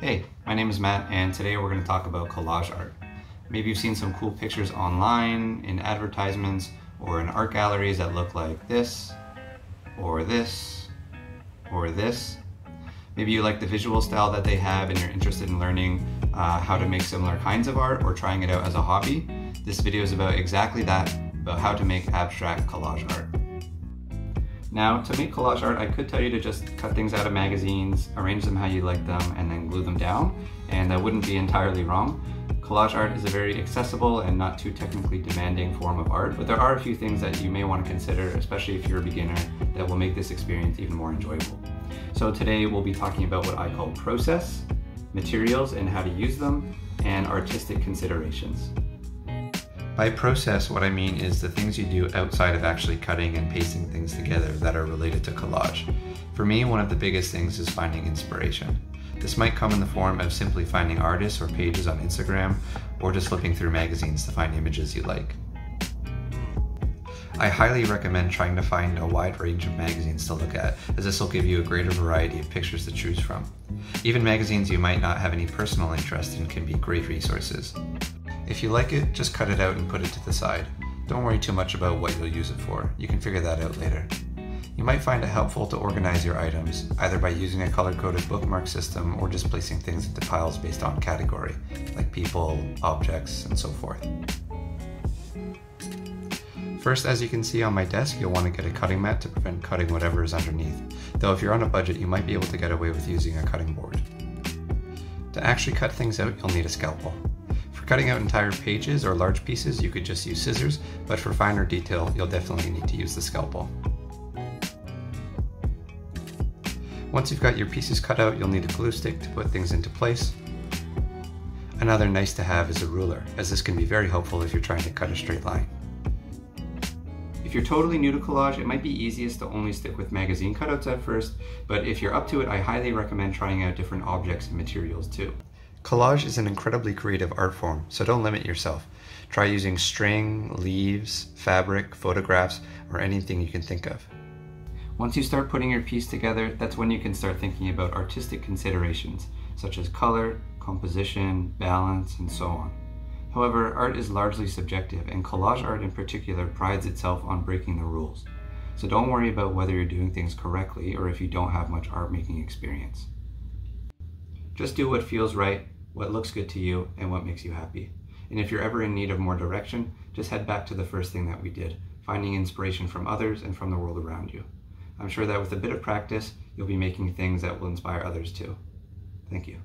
Hey, my name is Matt, and today we're going to talk about collage art. Maybe you've seen some cool pictures online, in advertisements, or in art galleries that look like this, or this, or this. Maybe you like the visual style that they have and you're interested in learning uh, how to make similar kinds of art or trying it out as a hobby. This video is about exactly that, about how to make abstract collage art. Now, to make collage art, I could tell you to just cut things out of magazines, arrange them how you like them, and then glue them down, and that wouldn't be entirely wrong. Collage art is a very accessible and not too technically demanding form of art, but there are a few things that you may want to consider, especially if you're a beginner, that will make this experience even more enjoyable. So today we'll be talking about what I call process, materials and how to use them, and artistic considerations. By process, what I mean is the things you do outside of actually cutting and pasting things together that are related to collage. For me, one of the biggest things is finding inspiration. This might come in the form of simply finding artists or pages on Instagram, or just flipping through magazines to find images you like. I highly recommend trying to find a wide range of magazines to look at, as this will give you a greater variety of pictures to choose from. Even magazines you might not have any personal interest in can be great resources. If you like it, just cut it out and put it to the side. Don't worry too much about what you'll use it for, you can figure that out later. You might find it helpful to organize your items, either by using a color-coded bookmark system or just placing things into piles based on category, like people, objects, and so forth. First, as you can see on my desk, you'll want to get a cutting mat to prevent cutting whatever is underneath, though if you're on a budget, you might be able to get away with using a cutting board. To actually cut things out, you'll need a scalpel cutting out entire pages or large pieces, you could just use scissors, but for finer detail, you'll definitely need to use the scalpel. Once you've got your pieces cut out, you'll need a glue stick to put things into place. Another nice to have is a ruler, as this can be very helpful if you're trying to cut a straight line. If you're totally new to collage, it might be easiest to only stick with magazine cutouts at first, but if you're up to it, I highly recommend trying out different objects and materials too. Collage is an incredibly creative art form, so don't limit yourself. Try using string, leaves, fabric, photographs, or anything you can think of. Once you start putting your piece together, that's when you can start thinking about artistic considerations, such as color, composition, balance, and so on. However, art is largely subjective, and collage art in particular prides itself on breaking the rules. So don't worry about whether you're doing things correctly or if you don't have much art making experience. Just do what feels right what looks good to you, and what makes you happy. And if you're ever in need of more direction, just head back to the first thing that we did, finding inspiration from others and from the world around you. I'm sure that with a bit of practice, you'll be making things that will inspire others too. Thank you.